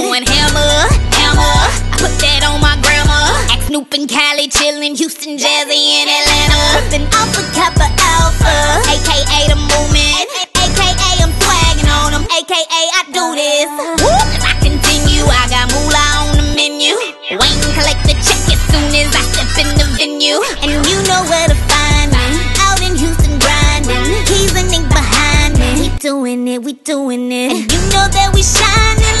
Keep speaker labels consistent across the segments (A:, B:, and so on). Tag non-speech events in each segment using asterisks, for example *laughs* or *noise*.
A: going hammer, hammer. I put that on my grandma. At Snoop and Cali, chillin', Houston, Jersey, and Atlanta. Bustin' Alpha Kappa Alpha, aka the movement, aka I'm swaggin' on them, aka I do this. If I continue, I got moolah on the menu. Wayne collect the check as soon as I step in the venue, and you know where to find me. Out in Houston grindin', he's a nigga behind me. We doin' it, we doin' it, and you know that we shining.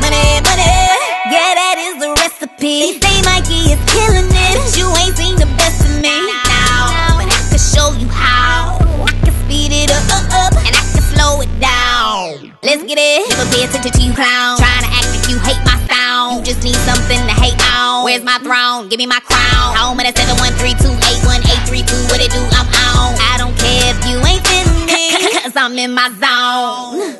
A: money, money. Yeah, that is the recipe. They say Mykie is killing it. You ain't seen the best of me. Now, and I can show you how. I can speed it up, up, up, and I can slow it down. Let's get it. Never pay attention to you clown. Trying to act like you hate my sound. You just need something to hate on. Where's my throne? Give me my crown. Home at 713281832. What it do? I'm on. I don't care if you ain't feeling me. *laughs* Cause I'm in my zone.